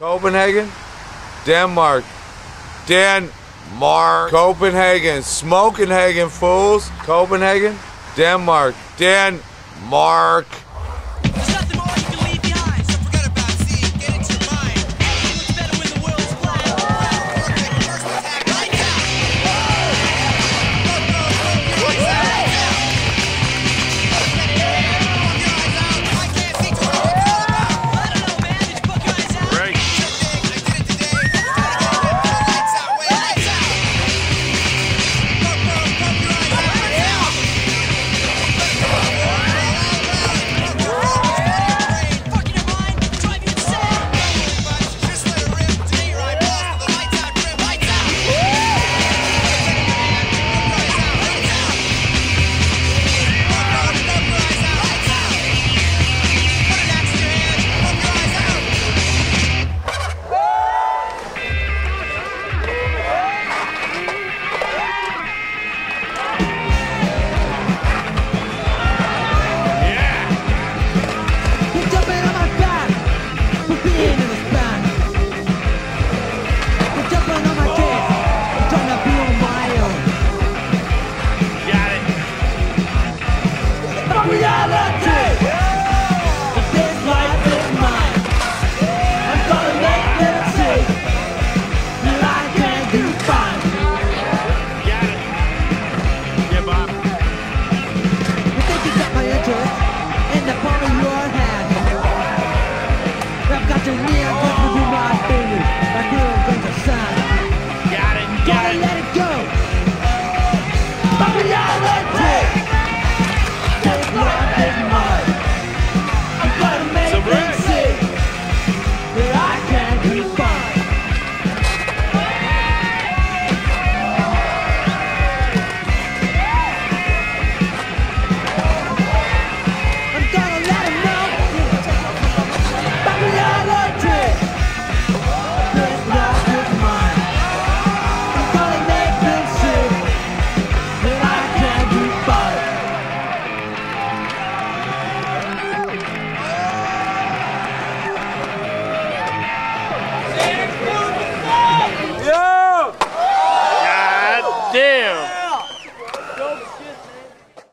Copenhagen, Denmark, Denmark, Copenhagen, Smokenhagen, fools, Copenhagen, Denmark, Denmark. reality. This life is mine. I'm gonna make them see can fine. Yeah, Bob. You think you got my interest your? I've got.